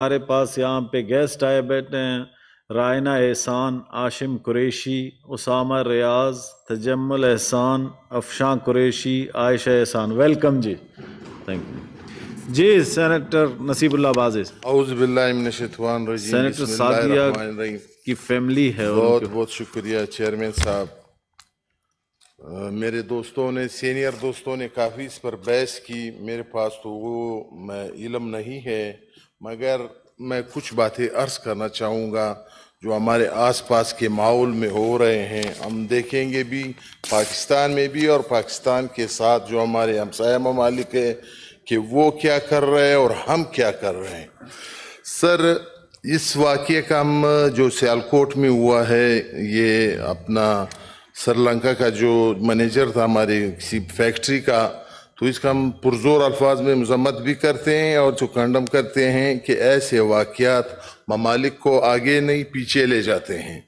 हमारे पास यहाँ पे गेस्ट आए बैठे हैं। रायना एहसान आशिम कुरेशी उसामा रियाज तजम्मल एहसान Afshan Qureshi Ayesha Ehsan. Welcome ji. Thank you ji senator Naseebullah बाजिज सेनेटर सादिया की फैमिली है बहुत बहुत शुक्रिया चेयरमैन साहब। मेरे दोस्तों ने सीनियर दोस्तों ने काफ़ी इस पर बहस की। मेरे पास तो वो, मैं इलम नहीं है, मगर मैं कुछ बातें अर्ज़ करना चाहूँगा, जो हमारे आसपास के माहौल में हो रहे हैं। हम देखेंगे भी, पाकिस्तान में भी और पाकिस्तान के साथ जो हमारे हमसाया ममालिक है, कि वो क्या कर रहे हैं और हम क्या कर रहे हैं। सर, इस वाक्य का हम, जो सियालकोट में हुआ है, ये अपना श्रीलंका का जो मैनेजर था हमारे किसी फैक्ट्री का तो इसका हम पुरजोर अल्फाज में मजम्मत भी करते हैं और जो कंडम करते हैं कि ऐसे वाक़ात ममालिक को आगे नहीं, पीछे ले जाते हैं।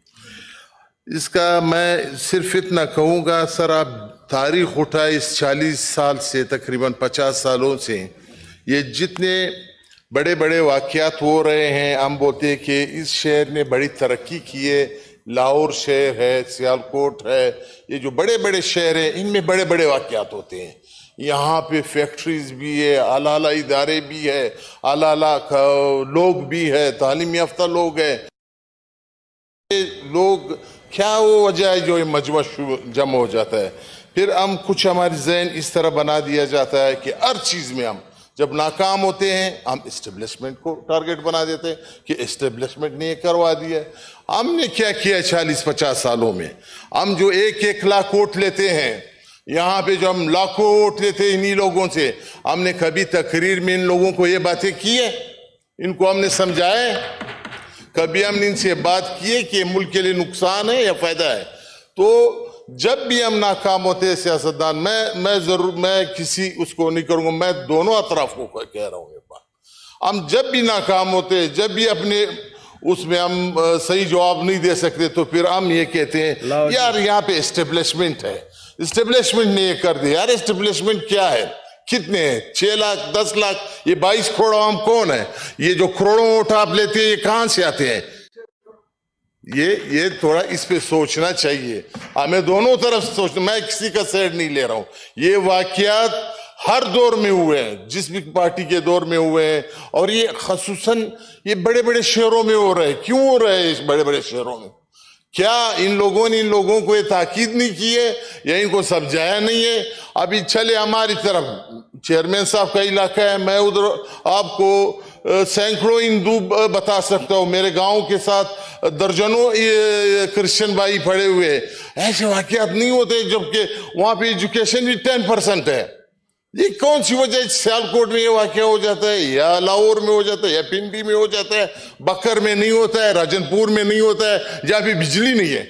इसका मैं सिर्फ़ इतना कहूँगा, सर आप तारीख उठाए इस चालीस साल से, तकरीबन पचास सालों से। ये जितने बड़े बड़े वाक़ात हो रहे हैं हम बोलते हैं कि इस शहर ने बड़ी तरक्की की है लाहौर शहर है, सियालकोट है, ये जो बड़े बड़े शहर हैं, इनमें बड़े बड़े वाक़ात होते हैं। यहाँ पे फैक्ट्रीज भी है आला आला इदारे भी है आला आला लोग भी है, तालीम याफ्ता लोग है। लोग, क्या वो वजह है जो ये मजमा जम हो जाता है? फिर हम कुछ हमारी जहन इस तरह बना दिया जाता है कि हर चीज़ में हम जब नाकाम होते हैं, हम इस्टेब्लिशमेंट को टारगेट बना देते हैं कि इस्टेब्लिशमेंट ने करवा दिया हमने क्या किया चालीस पचास सालों में? हम जो एक एक लाख वोट लेते हैं, यहाँ पे जो हम लाखों वोट लेते हैं इन्हीं लोगों से, हमने कभी तकरीर में इन लोगों को ये बातें की है? इनको हमने समझाया कभी हमने इनसे बात की है कि मुल्क के लिए नुकसान है या फ़ायदा है? तो जब भी हम नाकाम होते हैं सियासतदान मैं मैं ज़रूर मैं किसी उसको नहीं करूँगा मैं दोनों अतराफ को कह रहा हूँ ये बात। हम जब भी नाकाम होते हैं जब भी अपने उसमें हम सही जवाब नहीं दे सकते तो फिर हम ये कहते हैं यार यहाँ पे एस्टेब्लिशमेंट है। स्टेब्लिशमेंट ने ये कर दिया। यार स्टेब्लिशमेंट क्या है? कितने हैं? छह लाख दस लाख? ये बाईस करोड़ आम कौन है? ये जो करोड़ों वोट आप लेते हैं ये कहाँ से आते हैं? ये ये थोड़ा इस पे सोचना चाहिए। हमें दोनों तरफ़ सोच मैं किसी का सैड नहीं ले रहा हूँ। ये वाकयात हर दौर में हुए हैं, जिस भी पार्टी के दौर में हुए हैं, और ये खसूस ये बड़े बड़े शहरों में हो रहे हैं। क्यों हो रहे हैं इस बड़े बड़े शहरों में? क्या इन लोगों ने इन लोगों को ये ताकीद नहीं की है? या इनको समझाया नहीं है? अभी चले हमारी तरफ़। चेयरमैन साहब का इलाका है, मैं उधर आपको सैकड़ों हिंदू बता सकता हूँ। मेरे गाँव के साथ दर्जनों क्रिश्चियन भाई पड़े हुए हैं। ऐसे वाकयात नहीं होते जबकि वहाँ पे एजुकेशन भी टेन परसेंट है। ये कौन सी वजह सियालकोट में ये वाक्य हो जाता है, या लाहौर में हो जाता है, या पिंडी में हो जाता है बकर में नहीं होता है, राजनपुर में नहीं होता है जहाँ भी बिजली नहीं है।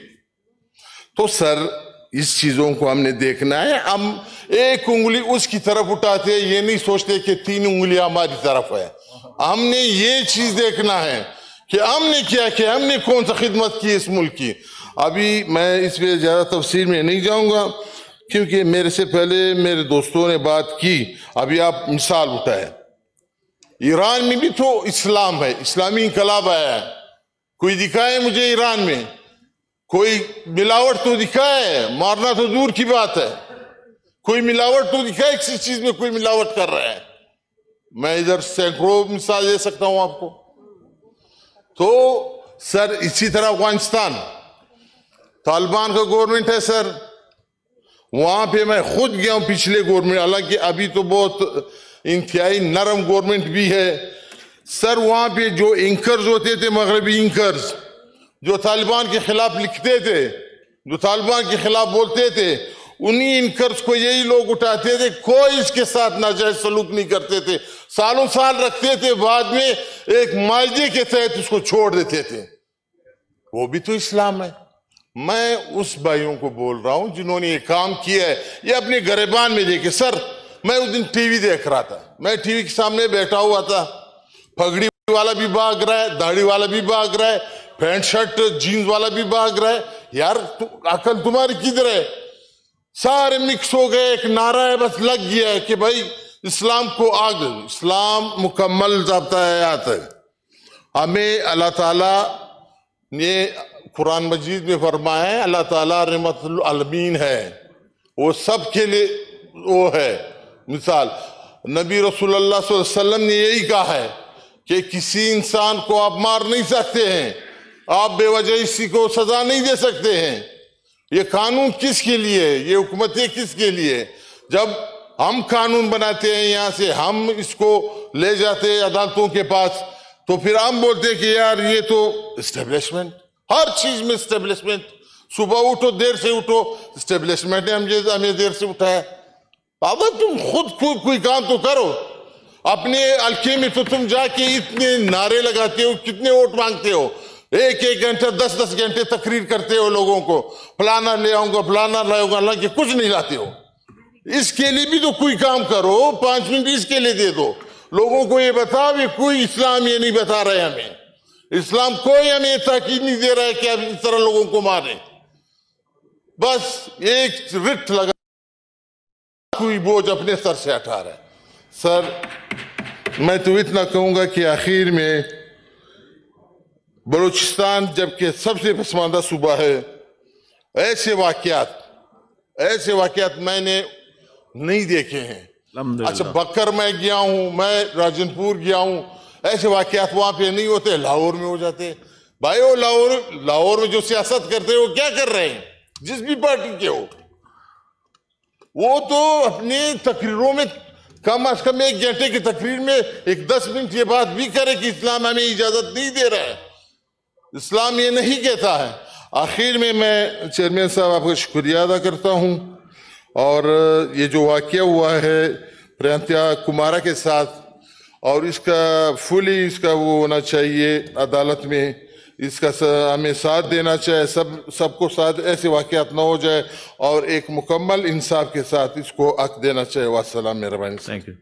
तो सर, इस चीज़ों को हमने देखना है, हम एक उंगली उसकी तरफ़ उठाते हैं, ये नहीं सोचते कि तीन उंगलियाँ हमारी तरफ़ है। हमने ये चीज़ देखना है कि हमने क्या किया, हमने कौन सा खिदमत की इस मुल्क की। अभी मैं इस पर ज़्यादा तफसील में नहीं जाऊँगा क्योंकि मेरे से पहले मेरे दोस्तों ने बात की, अभी आप मिसाल उठाए ईरान में भी तो इस्लाम है, इस्लामी इनकलाब आया है। कोई दिखाए मुझे ईरान में? कोई मिलावट तो दिखाए, मारना तो दूर की बात है। कोई मिलावट तो दिखाए किसी चीज़ में कोई मिलावट कर रहा है। मैं इधर सैकड़ों मिसाल दे सकता हूँ आपको। तो सर, इसी तरह अफ़गानिस्तान। तालिबान का गवर्नमेंट है, सर। वहाँ पे मैं खुद गया हूँ पिछले गवर्नमेंट हालाँकि अभी तो बहुत इंतहाई नरम गवर्नमेंट भी है। सर, वहाँ पे जो इंकर्स होते थे, मगरबी इंकर्स जो तालिबान के खिलाफ लिखते थे, जो तालिबान के खिलाफ बोलते थे, उन्हीं इंकर्स को यही लोग उठाते थे, कोई इसके साथ नाजायज सलूक नहीं करते थे। सालों साल रखते थे, बाद में एक मायजे के तहत उसको छोड़ देते थे। वो भी तो इस्लाम है। मैं उस भाइयों को बोल रहा हूँ जिन्होंने ये काम किया है। ये अपने गरेबान में देखे सर मैं उस दिन टीवी देख रहा था। मैं टीवी के सामने बैठा हुआ था। पगड़ी वाला भी भाग रहा है दाढ़ी वाला भी भाग रहा है पैंट शर्ट जीन्स वाला भी भाग रहा है। यार तु, अकल तुम्हारी किधर है? सारे मिक्स हो गए एक नारा है बस लग गया है कि भाई इस्लाम को आग इस्लाम मुकम्मल जबता है हमें अल्लाह ताला ने कुरान मजीद में फरमाया है अल्लाह ताला रहमतुल आलमीन है। वो सब के लिए वो है। मिसाल, नबी अलैहि वसल्लम ने यही कहा है कि किसी इंसान को आप मार नहीं सकते हैं, आप बेवजह इसी को सजा नहीं दे सकते हैं। ये कानून किसके लिए है? ये हुकूमतें किसके लिए जब हम कानून बनाते हैं यहाँ से, हम इसको ले जाते हैं अदालतों के पास तो फिर हम बोलते हैं कि यार ये तो स्टेब्लिशमेंट हर चीज़ में स्टेब्लिशमेंट सुबह उठो, देर से उठो। स्टेब्लिशमेंट ने हमें हमें देर से उठाया बाबा, तुम खुद कोई कोई काम तो करो। अपने हल्के में तो तुम जाके इतने नारे लगाते हो, कितने वोट मांगते हो। एक एक घंटे, दस दस घंटे तकरीर करते हो लोगों को। फलाना ले आऊँगा, फलाना लाऊँगा हालाँकि कुछ नहीं लाते हो। इसके लिए भी तो कोई काम करो। पाँच मिनट इसके लिए दे दो। लोगों को ये बता भी कोई इस्लाम ये नहीं बता रहे हमें। इस्लाम कोई हमें ताकीद नहीं दे रहा है कि अब इस तरह लोगों को मारे। बस एक रिट लगा कोई बोझ अपने सर से हटा रहा है। सर मैं तो इतना कहूँगा कि आखिर में बलूचिस्तान जबकि सबसे पसमानदा सूबा है ऐसे वाकयात ऐसे वाकयात मैंने नहीं देखे हैं। अच्छा बकर मैं गया हूँ मैं राजनपुर गया हूँ ऐसे वाकयात वहाँ पे नहीं होते, लाहौर में हो जाते। भाई, वो लाहौर लाहौर में जो सियासत करते हैं, वो क्या कर रहे हैं? जिस भी पार्टी के हो। वो तो अपने तकरीरों में, कम अज कम एक घंटे की तकरीर में एक दस मिनट ये बात भी करे कि इस्लाम हमें इजाज़त नहीं दे रहा है। इस्लाम ये नहीं कहता है। आखिर में मैं चेयरमैन साहब आपका शुक्रिया अदा करता हूँ। और ये जो वाक्य हुआ है प्रियंत्या कुमारा के साथ और इसका फुली इसका वो होना चाहिए अदालत में। इसका हमें साथ देना चाहिए, सब, सबको साथ, ऐसे वाक़ात ना हो जाए और एक मुकम्मल इंसाफ के साथ इसको हक देना चाहिए। वासलाम मेहरबानी थैंक यू